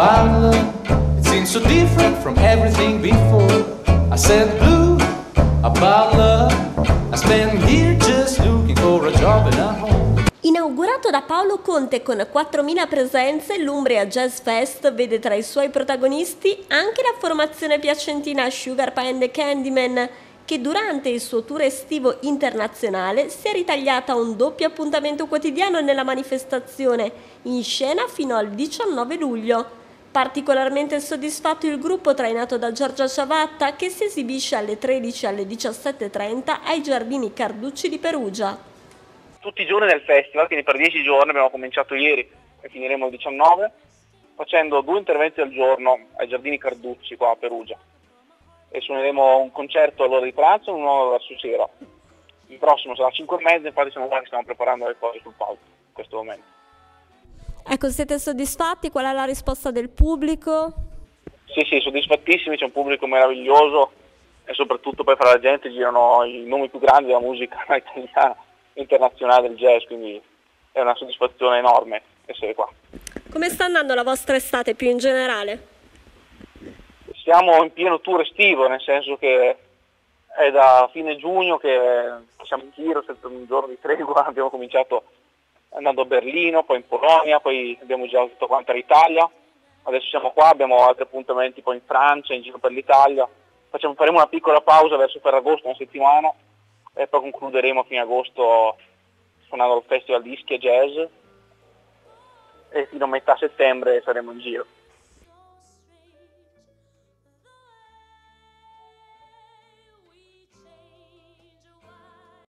about love. It seems so different from everything before. I said blue about love. I spent here just looking for a job and a home. Inaugurato da Paolo Conte con 4.000 presenze, l'Umbria Jazz Fest vede tra i suoi protagonisti anche la formazione piacentina Sugar Pie and the Candyman, che durante il suo tour estivo internazionale si è ritagliata un doppio appuntamento quotidiano nella manifestazione, in scena fino al 19 luglio. Particolarmente soddisfatto il gruppo trainato da Giorgia Ciavatta che si esibisce alle 13 e alle 17.30 ai Giardini Carducci di Perugia tutti i giorni del festival, quindi per dieci giorni abbiamo cominciato ieri e finiremo il 19, facendo due interventi al giorno ai Giardini Carducci qua a Perugia. E suoneremo un concerto all'ora di pranzo e uno verso sera. Il prossimo sarà 5 e mezza, infatti siamo qua che stiamo preparando le cose sul palco in questo momento. Ecco, siete soddisfatti? Qual è la risposta del pubblico? Sì, sì, soddisfattissimi, c'è un pubblico meraviglioso e soprattutto poi fra la gente girano i nomi più grandi della musica italiana internazionale del jazz, quindi è una soddisfazione enorme essere qua. Come sta andando la vostra estate più in generale? Siamo in pieno tour estivo, nel senso che è da fine giugno che siamo in giro senza un giorno di tregua, abbiamo cominciato andando a Berlino, poi in Polonia, poi abbiamo girato tutta quanta l'Italia, adesso siamo qua, abbiamo altri appuntamenti poi in Francia, in giro per l'Italia, Facciamo, faremo una piccola pausa verso Ferragosto, una settimana, e poi concluderemo a fine agosto suonando al Festival di Ischia Jazz. E fino a metà settembre saremo in giro.